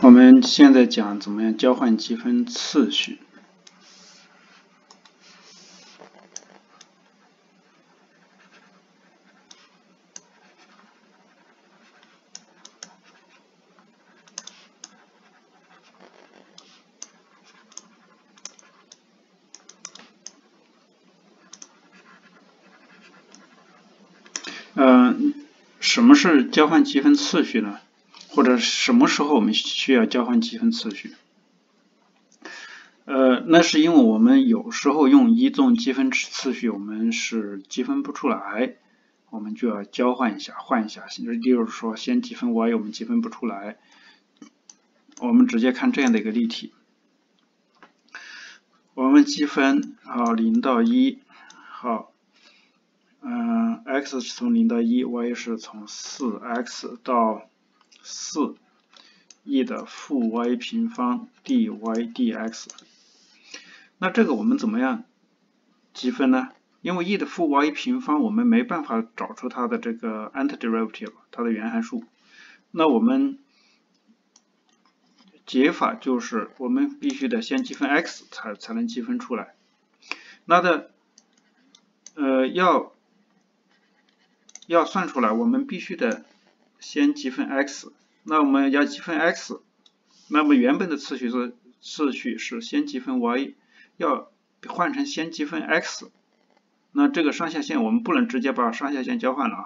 我们现在讲怎么样交换积分次序。嗯，什么是交换积分次序呢？或者什么时候我们需要交换积分次序？呃，那是因为我们有时候用一纵积分次序，我们是积分不出来，我们就要交换一下，换一下。就是例如说，先积分 y，我们积分不出来，我们直接看这样的一个例题，我们积分好零到一，好，嗯，x 是从零到一，y 是从四 x 到。四 e 的负 y 平方 dy dx，那这个我们怎么样积分呢？因为 e 的负 y 平方我们没办法找出它的这个 antiderivative，它的原函数。那我们解法就是我们必须得先积分 x 才才能积分出来。那的呃要要算出来，我们必须得先积分 x。那我们要积分 x，那么原本的次序是次序是先积分 y，要换成先积分 x，那这个上下限我们不能直接把上下限交换了啊，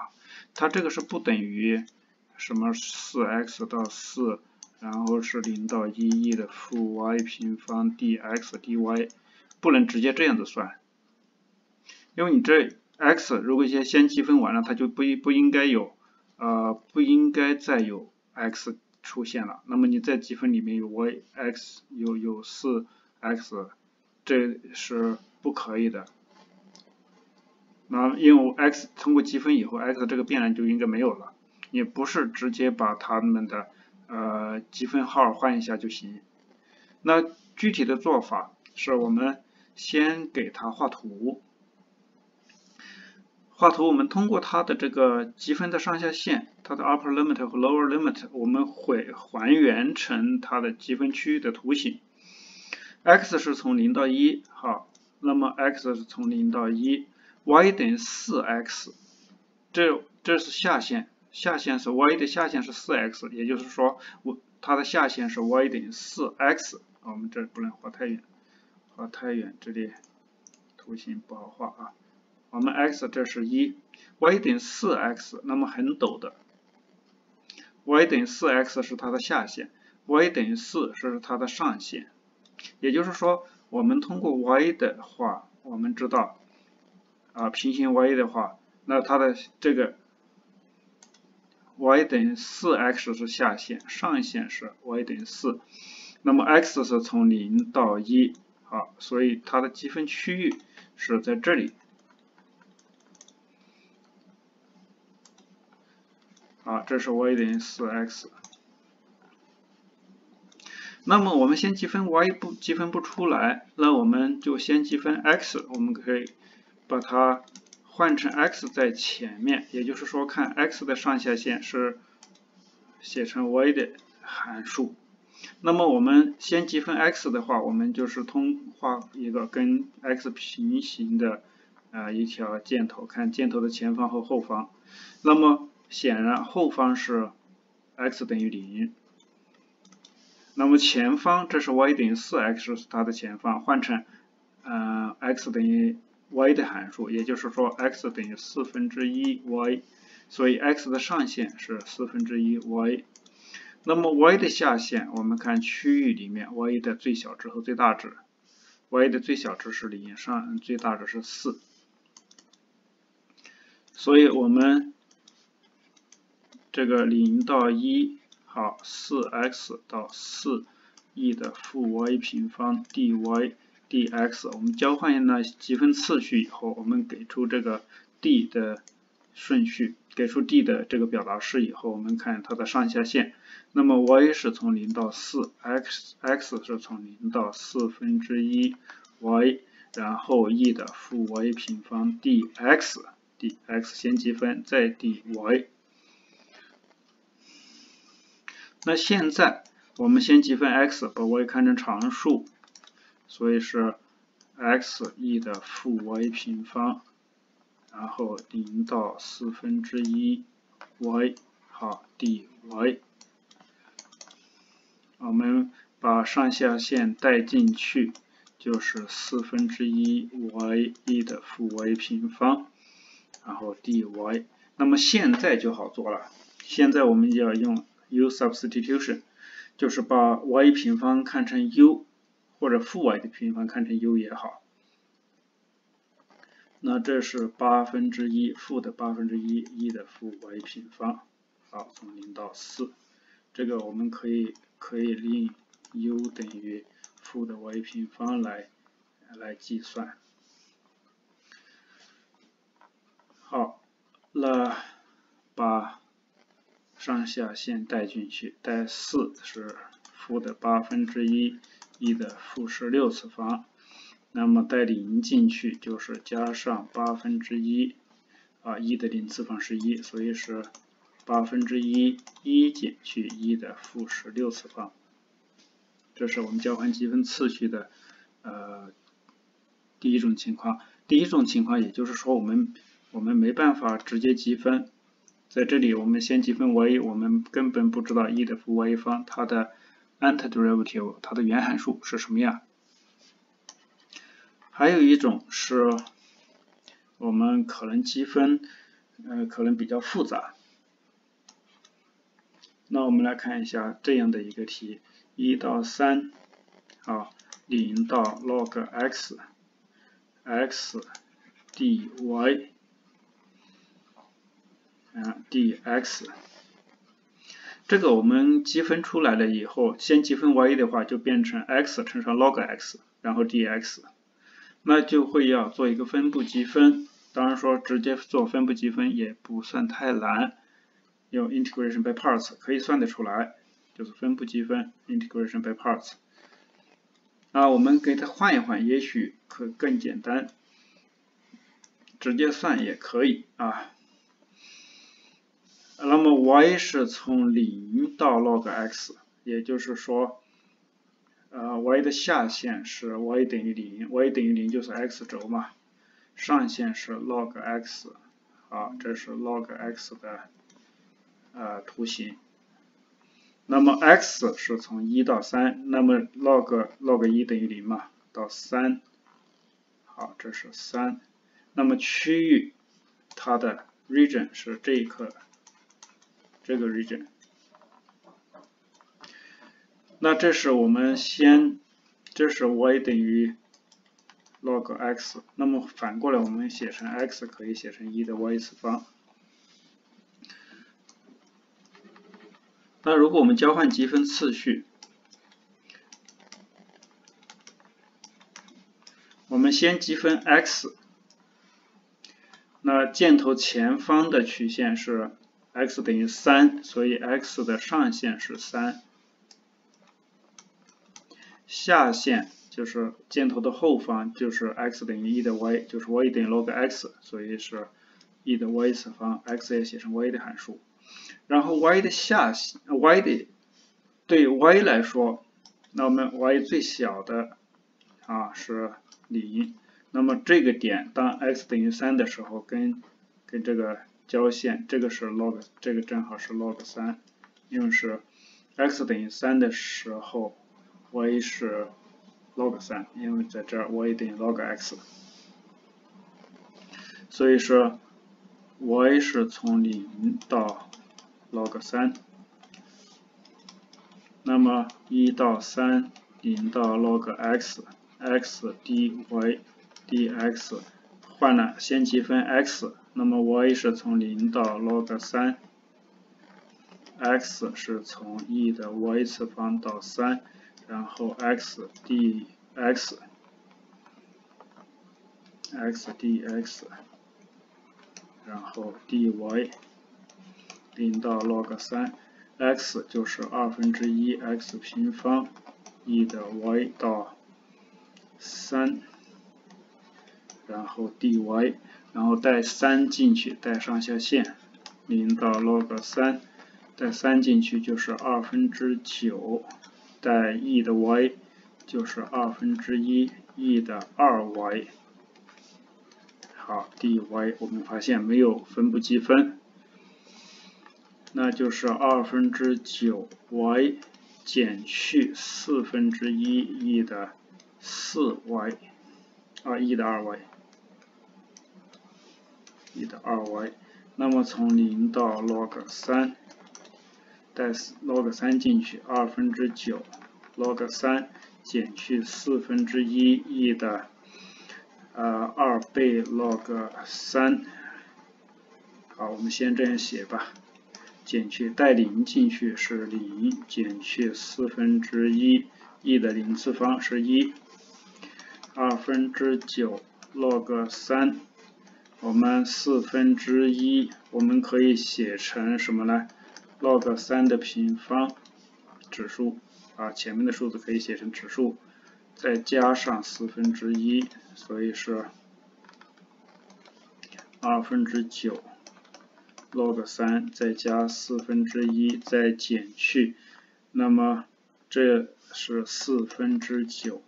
它这个是不等于什么四 x 到四，然后是零到一 e 的负 y 平方 dx dy，不能直接这样子算，因为你这 x 如果先先积分完了，它就不不应该有呃不应该再有。x 出现了，那么你在积分里面有 y，x 有有四 x，这是不可以的。那因为 x 通过积分以后，x 这个变量就应该没有了。你不是直接把它们的呃积分号换一下就行。那具体的做法是我们先给它画图。画图，我们通过它的这个积分的上下限，它的 upper limit 和 lower limit，我们会还原成它的积分区域的图形。x 是从零到一，好，那么 x 是从零到一，y 等于四 x，这这是下限，下限是 y 的下限是四 x，也就是说，我它的下限是 y 等于四 x，我们这不能画太远，画太远这里图形不好画啊。我们 x 这是一，y 等于四 x，那么很陡的，y 等于四 x 是它的下限，y 等于四是它的上限，也就是说，我们通过 y 的话，我们知道啊，平行 y 的话，那它的这个 y 等于四 x 是下限，上限是 y 等于四，那么 x 是从零到一，好，所以它的积分区域是在这里。这是 y 等于四 x。那么我们先积分 y 不积分不出来，那我们就先积分 x。我们可以把它换成 x 在前面，也就是说，看 x 的上下限是写成 y 的函数。那么我们先积分 x 的话，我们就是通画一个跟 x 平行的啊一条箭头，看箭头的前方和后方。那么显然后方是 x 等于零，那么前方这是 y 等于四 x 是它的前方，换成嗯 x 等于 y 的函数，也就是说 x 等于四分之一 y，所以 x 的上限是四分之一 y，那么 y 的下限我们看区域里面 y 的最小值和最大值，y 的最小值是零，上最大值是四，所以我们。这个零到一，好，四 x 到四 e 的负 y 平方 dy dx，我们交换了积分次序以后，我们给出这个 d 的顺序，给出 d 的这个表达式以后，我们看它的上下限。那么 y 是从零到四，x x 是从零到四分之一 y，然后 e 的负 y 平方 dx，dx 先积分，再 dy。那现在我们先积分 x，把 y 看成常数，所以是 x e 的负 y 平方，然后零到四分之一 y 好 dy。我们把上下限带进去，就是四分之一 y e 的负 y 平方，然后 dy。那么现在就好做了，现在我们就要用 u substitution，就是把 y 平方看成 u，或者负 y 的平方看成 u 也好。那这是八分之一负的八分之一一的负 y 平方，好，从零到四，这个我们可以。可以令 u 等于负的 y 平方来来计算。好，那把上下限带进去，带四是负的八分之一 e 的负十六次方，那么带零进去就是加上八分之一啊，e 的零次方是一，所以是。八分之一一减去一的负十六次方，这是我们交换积分次序的呃第一种情况。第一种情况，也就是说我们我们没办法直接积分，在这里我们先积分 y，我们根本不知道 e 的负 y 方它的 antiderivative 它的原函数是什么样。还有一种是我们可能积分呃可能比较复杂。那我们来看一下这样的一个题：一到三，啊，零到 log x，x dy，啊 dx，这个我们积分出来了以后，先积分 y 的话就变成 x 乘上 log x，然后 dx，那就会要做一个分布积分。当然说直接做分布积分也不算太难。用 integration by parts 可以算得出来，就是分布积分 integration by parts。啊，我们给它换一换，也许可更简单，直接算也可以啊。那么 y 是从零到 log x，也就是说，呃，y 的下限是 y 等于零，y 等于零就是 x 轴嘛，上限是 log x，好，这是 log x 的。呃，图形，那么 x 是从一到三，那么 log log 一等于零嘛，到三，好，这是三，那么区域它的 region 是这一刻，这个 region，那这是我们先，这是 y 等于 log x，那么反过来我们写成 x 可以写成一的 y 次方。那如果我们交换积分次序，我们先积分 x，那箭头前方的曲线是 x 等于三，所以 x 的上限是三，下限就是箭头的后方就是 x 等于一的 y，就是 y 等于 log x，所以是一的 y 次方，x 也写成 y 的函数。然后 y 的下限，y 的对 y 来说，那我们 y 最小的啊是零，那么这个点当 x 等于三的时候，跟跟这个交线，这个是 log，这个正好是 log 三，因为是 x 等于三的时候，y 是 log 三，因为在这儿 y 等于 log x，所以说 y 是从零到 log 三，那么一到三，零到 log x，x dy dx 换了，先积分 x，那么 y 是从零到 log 三，x 是从 e 的 y 次方到三，然后 x dx，x dx，然后 dy。零到 log 三，x 就是二分之一 x 平方 e 的 y 到三，然后 dy，然后带三进去，带上下限，零到 log 三，带三进去就是二分之九带 e 的 y 就是二分之一 e 的二 y。好，dy 我们发现没有分布积分，那就是二分之九 y 减去四分之一 e 的四 y，啊 e 的二 y，e 的二 y。那么从零到 log 三，带 log 三进去，二分之九 log 三减去四分之一 e 的。呃，二倍 log 三，好，我们先这样写吧。减去带零进去是零，减去四分之一 e 的零次方是一，二分之九 log 三，我们四分之一，我们可以写成什么呢？log 三的平方，指数啊，前面的数字可以写成指数。再加上四分之一，所以是二分之九 log 三，再加四分之一，再减去，那么这是四分之九，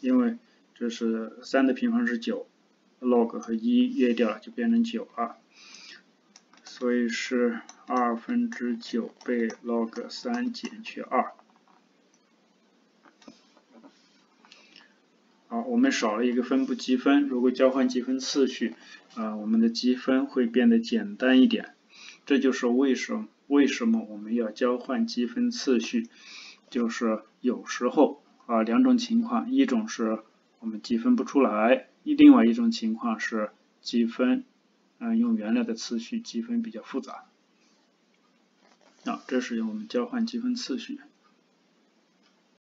因为这是三的平方是九，log 和一约掉了就变成九了，所以是二分之九倍 log 三减去二。好，我们少了一个分布积分。如果交换积分次序，啊，我们的积分会变得简单一点。这就是为什么为什么我们要交换积分次序，就是有时候啊两种情况，一种是我们积分不出来，另外一种情况是积分，嗯，用原来的次序积分比较复杂。啊，这是我们交换积分次序。